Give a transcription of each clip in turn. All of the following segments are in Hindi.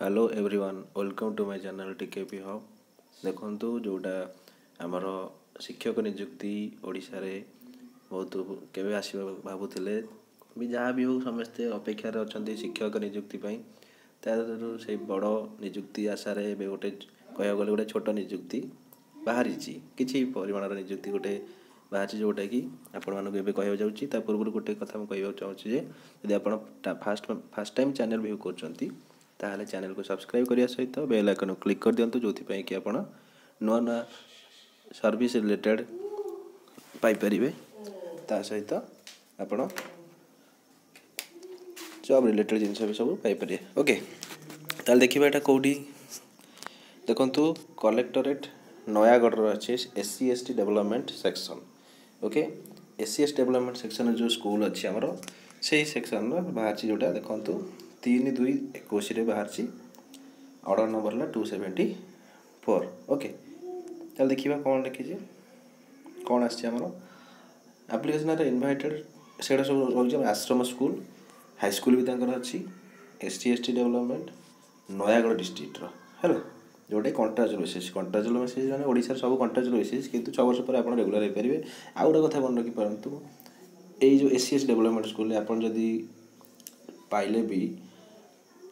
hello everyone welcome to my channel T K P hub ଦେଖନ୍ତୁ ଯେଉଁଟା ଆମର ଶିକ୍ଷକ ନିଯୁକ୍ତି ଓଡ଼ିଶାରେ ବହୁତ କେବେ ଆସିବା ଭାବୁଥିଲେ ବି ଯାହା ବି ହେଉ ସମସ୍ତେ ଅପେକ୍ଷାରେ ଅଛନ୍ତି ଶିକ୍ଷକ ନିଯୁକ୍ତି ପାଇଁ ତା'ଦେହରୁ ସେଇ ବଡ଼ ନିଯୁକ୍ତି ଆଶାରେ ଏବେ ଗୋଟେ କହିବାକୁ ଗଲେ ଗୋଟେ ଛୋଟ ନିଯୁକ୍ତି ବାହାରିଛି କିଛି ପରିମାଣର ନିଯୁକ୍ତି ଗୋଟେ ବାହାରିଛି ଯେଉଁଟାକି ଆପଣମାନଙ୍କୁ ଏବେ କହିବାକୁ ଯାଉଛି ତା ପୂର୍ବରୁ ଗୋଟେ କଥା ମୁଁ କହିବାକୁ ଚାହୁଁଛି ଯେ ଯଦି ଆପଣ first first time channel view କରୁଛନ୍ତି ताल चेल को सब्सक्राइब करने सहित बेल आकन क्लिक कर दिंतु जो कि आप नुआ नुआ सर्विस रिलेटेड पाइपर सहित आप जब रिलेटेड जिनस भी सब पाइपर ओके देखिए यहाँ कौटी देखु कलेक्टोरेट नयागढ़ अच्छे S C S T development section okay S C S development section जो स्कूल अच्छी से ही सेक्शन रहा जोटा देखूँ ତିନି ଦୁଇ ଏକୋଇଶରେ ବାହାରିଛି ଅର୍ଡ଼ର ନମ୍ବର ହେଲା ଟୁ ସେଭେଣ୍ଟି ଫୋର୍ ଓକେ ତାହେଲେ ଦେଖିବା କ'ଣ ଲେଖିଛି କ'ଣ ଆସିଛି ଆମର ଆପ୍ଲିକେସନ୍ରେ ଇନଭାଇଟେଡ଼୍ ସେଗୁଡ଼ା ସବୁ ରହୁଛି ଆମର ଆଶ୍ରମ ସ୍କୁଲ ହାଇସ୍କୁଲ ବି ତାଙ୍କର ଅଛି S T S T development Nayagarh ଡିଷ୍ଟ୍ରିକ୍ଟର ହେଲା ଯେଉଁଟାକି କଣ୍ଟ୍ରାଚୁଆଲ ବେସିସ୍ କଣ୍ଟ୍ରାଚୁଆଲ ବେସିସ୍ ମାନେ ଓଡ଼ିଶାର ସବୁ କଣ୍ଟ୍ରାଚୁଆଲ ବେସିସ୍ କିନ୍ତୁ ଛଅ ବର୍ଷ ପରେ ଆପଣ ରେଗୁଲାର ହେଇପାରିବେ ଆଉ ଗୋଟେ କଥା ମନେ ରଖିପାରନ୍ତୁ ଏଇ ଯେଉଁ ଏସ୍ ସି ଏସ୍ ଡେଭଲପମେଣ୍ଟ ସ୍କୁଲରେ ଆପଣ ଯଦି ପାଇଲେ ବି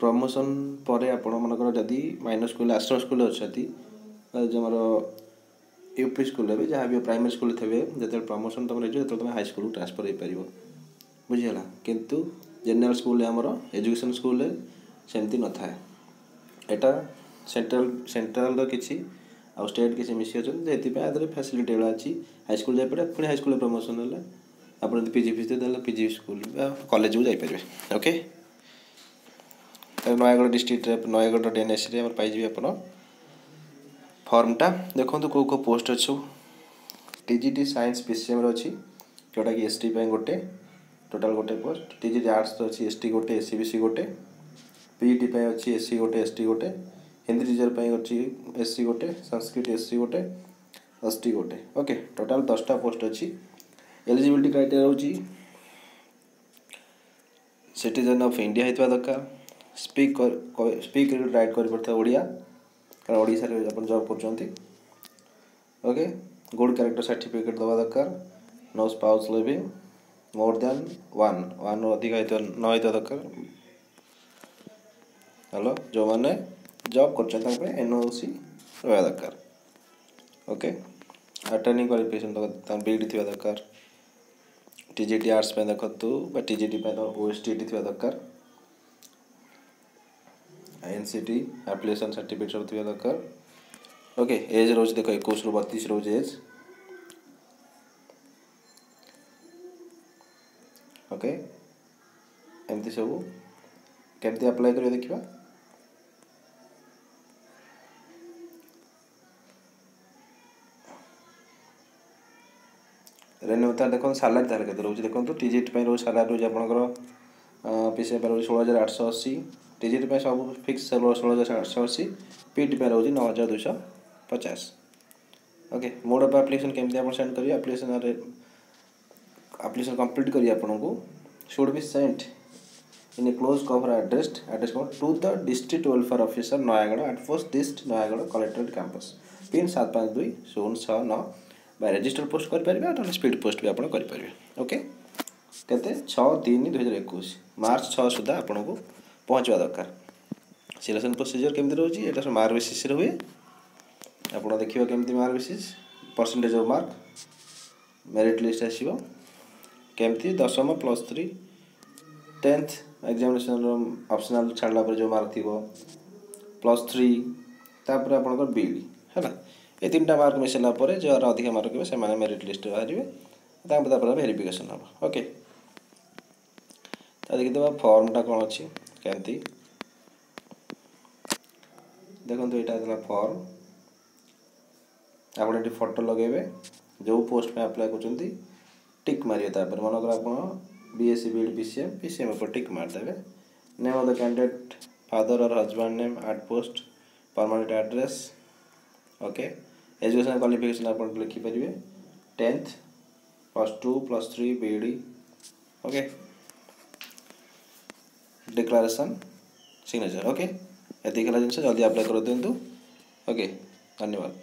ପ୍ରମୋସନ୍ ପରେ ଆପଣମାନଙ୍କର ଯଦି ମାଇନର୍ ସ୍କୁଲ୍ ଆଶ୍ରମ ସ୍କୁଲ୍ରେ ଅଛନ୍ତି ଆମର ୟୁ ପି ସ୍କୁଲ୍ରେ ବି ଯାହା ବି ପ୍ରାଇମେରୀ ସ୍କୁଲ୍ରେ ଥିବେ ଯେତେବେଳେ ପ୍ରମୋସନ୍ ତୁମର ହେଇଯିବ ସେତେବେଳେ ତୁମେ ହାଇସ୍କୁଲ୍କୁ ଟ୍ରାନ୍ସଫର୍ ହେଇପାରିବ ବୁଝିହେଲା କିନ୍ତୁ ଜେନେରାଲ୍ ସ୍କୁଲ୍ରେ ଆମର ଏଜୁକେସନ୍ ସ୍କୁଲ୍ରେ ସେମିତି ନଥାଏ ଏଇଟା ସେଣ୍ଟ୍ରାଲ୍ ସେଣ୍ଟ୍ରାଲ୍ର କିଛି ଆଉ ଷ୍ଟେଟ୍ କିଛି ମିଶି ଅଛନ୍ତି ସେଥିପାଇଁ ଆଦେହରେ ଫ୍ୟାସିଲିଟି ଗୁଡ଼ା ଅଛି ହାଇସ୍କୁଲ୍ ଯାଇପାରିବେ ପୁଣି ହାଇସ୍କୁଲ୍ରେ ପ୍ରମୋସନ୍ ହେଲା ଆପଣ ଯଦି ପିଜି ଫିଜି ଦେଲେ ପିଜି ସ୍କୁଲ୍ ବା କଲେଜ୍କୁ ଯାଇପାରିବେ ଓକେ ନୟାଗଡ଼ ଡିଷ୍ଟ୍ରିକ୍ଟରେ ନୟାଗଡ଼ ଡଟ୍ ଏନ୍ଏସ୍ସିରେ ଆମର ପାଇଯିବେ ଆପଣ ଫର୍ମଟା ଦେଖନ୍ତୁ କେଉଁ କେଉଁ ପୋଷ୍ଟ ଅଛି ସବୁ ଟି ଜି ଟି ସାଇନ୍ସ ପିସିଏମ୍ର ଅଛି ଯେଉଁଟାକି ଏସ୍ ଟି ପାଇଁ ଗୋଟେ ଟୋଟାଲ୍ ଗୋଟେ post T G T arts ଅଛି ଏସ୍ ଟି ଗୋଟେ ଏସ୍ ସି ବି ସି ଗୋଟେ ପିଇଟି ପାଇଁ ଅଛି ଏସ୍ ସି ଗୋଟେ ଏସ୍ ଟି ଗୋଟେ ହିନ୍ଦୀ ଟିଚର୍ ପାଇଁ ଅଛି ଏସ୍ ସି ଗୋଟେ ସାଂସ୍କ୍ରିଟ ଏସ୍ ସି ଗୋଟେ ଏସ୍ ଟି ଗୋଟେ ଓକେ ଟୋଟାଲ୍ ଦଶଟା ପୋଷ୍ଟ ଅଛି ଏଲିଜିବିଲିଟି କ୍ରାଇଟେରିଆ ହେଉଛି ସିଟିଜେନ୍ ଅଫ୍ ଇଣ୍ଡିଆ ହେଇଥିବା ଦରକାର स्पीक स्पीक राइट कर ओडिया कारण ओडार जब कर ओके गुड क्यारेक्टर सार्टिफिकेट दवा दरकार no spouse living more than one one अधिक न होता दरकार हेलो जो मैंने जब कर एनओसी रहा दरकार ओके अटर्णिंग क्वाफिकेसन बीडी थी दरकार टी आर्ट्स देखो टी ओ एस टी थी दरकार N C T application certificate सब थोड़ा दरकार ओके एज रोज देख एक बतीस रोज एज ओके एमती सब केमती आप्लाय कर देखा रेन्यू तार देखो सालारी तार के रोज देखो टीजेट रोज सालारी रोज आप पी रोज षोल हजार आठ सौ अशी ডিজিট सब फिक्स षोल हजार आठश अशी पिट रोज नौ हजार दुई पचास ओके मोड अफ आप्लिकेसन केमती आपण सेंड करेंगे आप्लिकेसन आप्लिकेसन कम्प्लीट कर should be sent in a close cover address address कौन to the district welfare officer Nayagarh at force dist Nayagarh collectorate campus pin सात पाँच दुई शून छः नौ बाय रजिस्टर पोस्ट करेंगे ना स्पीड पोस्ट भी आप करेंगे ओके छः तीन दुई हजार एक मार्च छः सुधा आपको ପହଞ୍ଚିବା ଦରକାର ସିଲେକ୍ସନ୍ ପ୍ରୋସିଜିଓର କେମିତି ରହୁଛି ଏଇଟା ସବୁ ମାର୍କ ବେସିସ୍ରେ ହୁଏ ଆପଣ ଦେଖିବା କେମିତି mark basis percentage of mark merit list ଆସିବ କେମିତି ଦଶମ ପ୍ଲସ୍ ଥ୍ରୀ ଟେନ୍ଥ ଏକ୍ଜାମିନେସନ୍ର ଅପସନାଲ୍ ଛାଡ଼ିଲା ପରେ ଯେଉଁ ମାର୍କ ଥିବ ପ୍ଲସ୍ ଥ୍ରୀ ତାପରେ ଆପଣଙ୍କର ବିଲ୍ ହେଲା ଏ ତିନିଟା ମାର୍କ ମିଶାଇଲା ପରେ ଯାହାର ଅଧିକା ମାର୍କ ହେବେ ସେମାନେ ମେରିଟ୍ ଲିଷ୍ଟରେ ବାହାରିବେ ତାପରେ ତାପରେ ଭେରିଫିକେସନ୍ ହେବ ଓକେ ତା ଦେଖିଦେବା ଫର୍ମଟା କ'ଣ ଅଛି कमी देखो ये फर्म आप फटो लगे जो पोस्ट में अप्लाई कर टिक मारे मन कर बीएससी बीएड पीसीएम पीसीएम पर टिक मारदे name of the candidate father और husband name at post permanent address okay education qualification आप लिखिपर tenth plus two plus three BEd okay declaration signature okay यति बेला दिन्छ जल्दी एप्लाई गरिदिनु ओके धन्यवाद